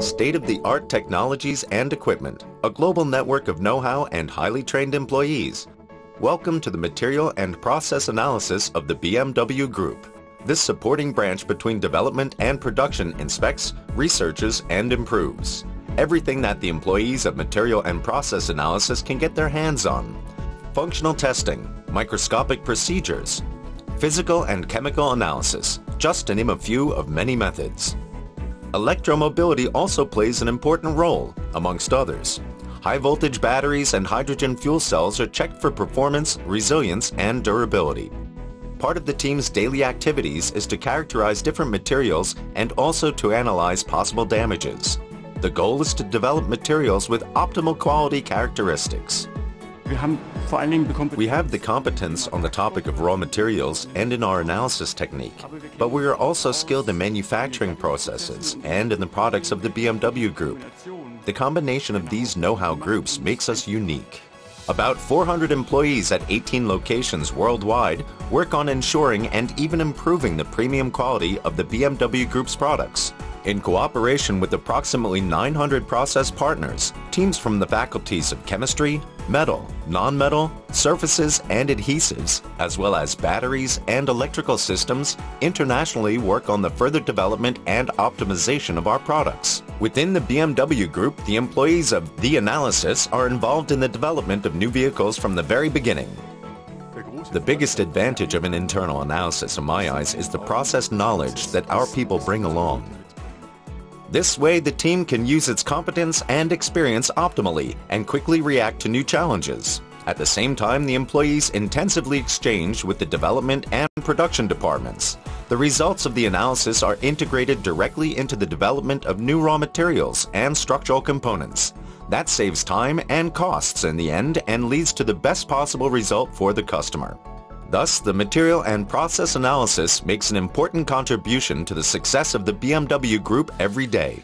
State-of-the-art technologies and equipment, a global network of know-how and highly trained employees. Welcome to the material and process analysis of the BMW Group. This supporting branch between development and production inspects, researches, and improves. Everything that the employees of material and process analysis can get their hands on. Functional testing, microscopic procedures, physical and chemical analysis, just to name a few of many methods. Electromobility also plays an important role, amongst others. High voltage batteries and hydrogen fuel cells are checked for performance, resilience, and durability. Part of the team's daily activities is to characterize different materials and also to analyze possible damages. The goal is to develop materials with optimal quality characteristics. We have the competence on the topic of raw materials and in our analysis technique, but we are also skilled in manufacturing processes and in the products of the BMW Group. The combination of these know-how groups makes us unique. About 400 employees at 18 locations worldwide work on ensuring and even improving the premium quality of the BMW Group's products. In cooperation with approximately 900 process partners, teams from the faculties of chemistry, metal, non-metal, surfaces and adhesives, as well as batteries and electrical systems, internationally work on the further development and optimization of our products. Within the BMW Group, the employees of The Analysis are involved in the development of new vehicles from the very beginning. The biggest advantage of an internal analysis, in my eyes, is the process knowledge that our people bring along. This way, the team can use its competence and experience optimally and quickly react to new challenges. At the same time, the employees intensively exchange with the development and production departments. The results of the analysis are integrated directly into the development of new raw materials and structural components. That saves time and costs in the end and leads to the best possible result for the customer. Thus, the material and process analysis makes an important contribution to the success of the BMW Group every day.